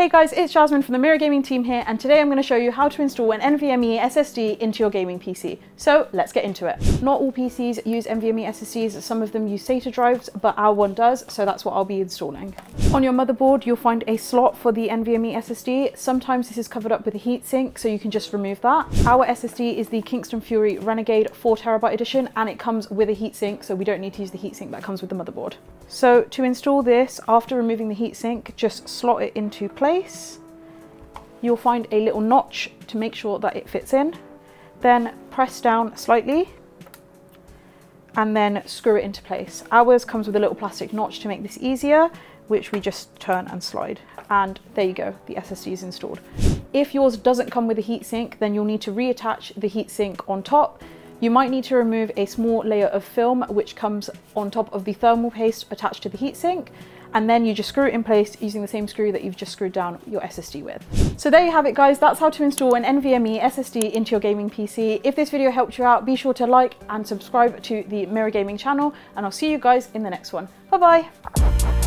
Hey guys, it's Jasmine from the Mirror Gaming team here and today I'm going to show you how to install an NVMe SSD into your gaming PC. So let's get into it. Not all PCs use NVMe SSDs, some of them use SATA drives, but our one does, so that's what I'll be installing. On your motherboard you'll find a slot for the NVMe SSD. Sometimes this is covered up with a heatsink, so you can just remove that. Our SSD is the Kingston Fury Renegade 4TB edition and it comes with a heatsink, so we don't need to use the heatsink that comes with the motherboard. So to install this, after removing the heatsink, just slot it into place. You'll find a little notch to make sure that it fits in. Then press down slightly and then screw it into place. Ours comes with a little plastic notch to make this easier, which we just turn and slide. And there you go, the SSD is installed. If yours doesn't come with a heatsink, then you'll need to reattach the heatsink on top you might need to remove a small layer of film which comes on top of the thermal paste attached to the heatsink and then you just screw it in place using the same screw that you've just screwed down your SSD with. So there you have it guys, that's how to install an NVMe SSD into your gaming PC. If this video helped you out, be sure to like and subscribe to the Mirror Gaming channel and I'll see you guys in the next one. Bye bye!